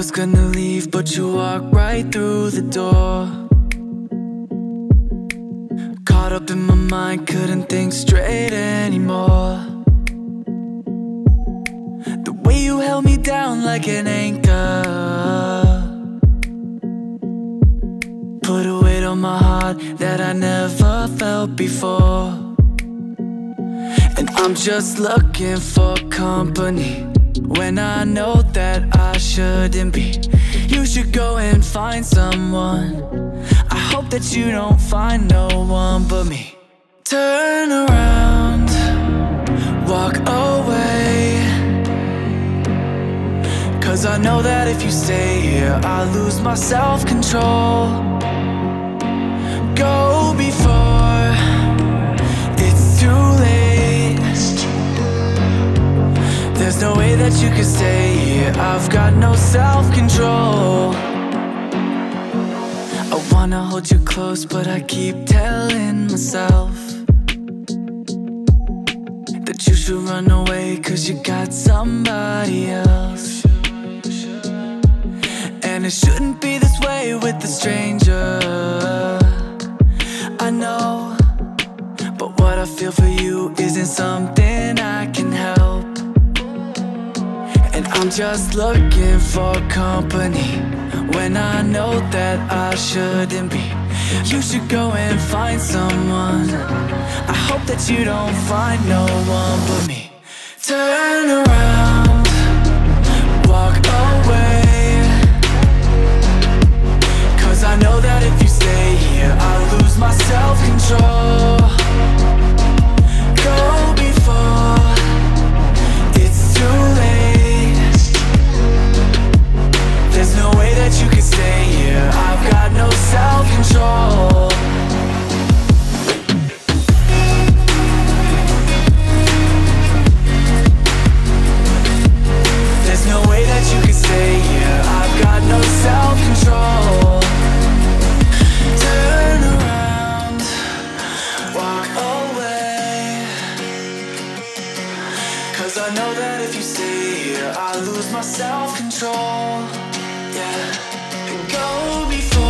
was gonna leave, but you walked right through the door. Caught up in my mind, couldn't think straight anymore. The way you held me down like an anchor. Put a weight on my heart that I never felt before. And I'm just looking for company when I know that I shouldn't be. You should go and find someone. I hope that you don't find no one but me. Turn around, walk away. Cause I know that if you stay here, I lose my self You could stay here. I've got no self control. I wanna hold you close, but I keep telling myself that you should run away, cause you got somebody else. And it shouldn't be this way with a stranger. I know, but what I feel for you isn't something Just looking for company when I know that I shouldn't be. You should go and find someone. I hope that you don't find no one but me. Turn my self control. Yeah, and go before